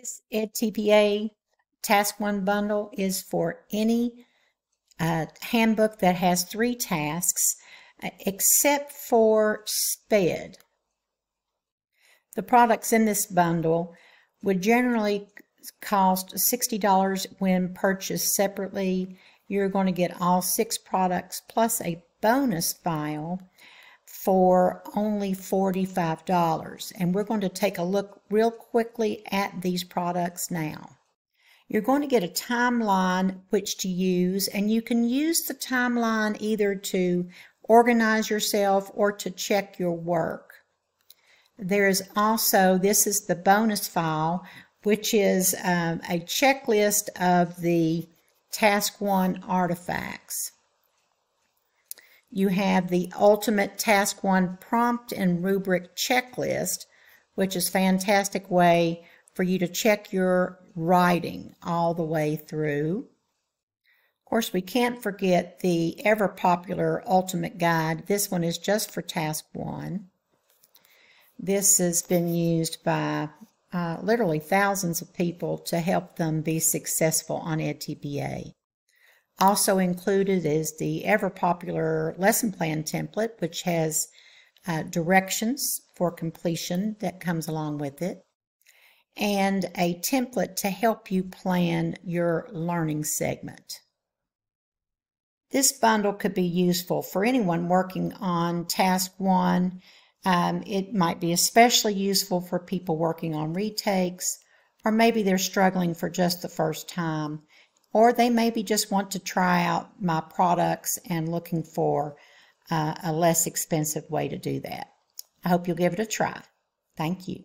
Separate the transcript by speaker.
Speaker 1: This EdTPA Task 1 bundle is for any uh, handbook that has three tasks, uh, except for SPED. The products in this bundle would generally cost $60 when purchased separately. You're going to get all six products plus a bonus file for only $45. And we're going to take a look real quickly at these products now. You're going to get a timeline which to use, and you can use the timeline either to organize yourself or to check your work. There is also, this is the bonus file, which is um, a checklist of the Task 1 artifacts. You have the Ultimate Task 1 Prompt and Rubric Checklist, which is fantastic way for you to check your writing all the way through. Of course, we can't forget the ever popular Ultimate Guide. This one is just for Task 1. This has been used by uh, literally thousands of people to help them be successful on EdTPA. Also included is the ever popular lesson plan template, which has uh, directions for completion that comes along with it, and a template to help you plan your learning segment. This bundle could be useful for anyone working on task one. Um, it might be especially useful for people working on retakes, or maybe they're struggling for just the first time or they maybe just want to try out my products and looking for uh, a less expensive way to do that. I hope you'll give it a try. Thank you.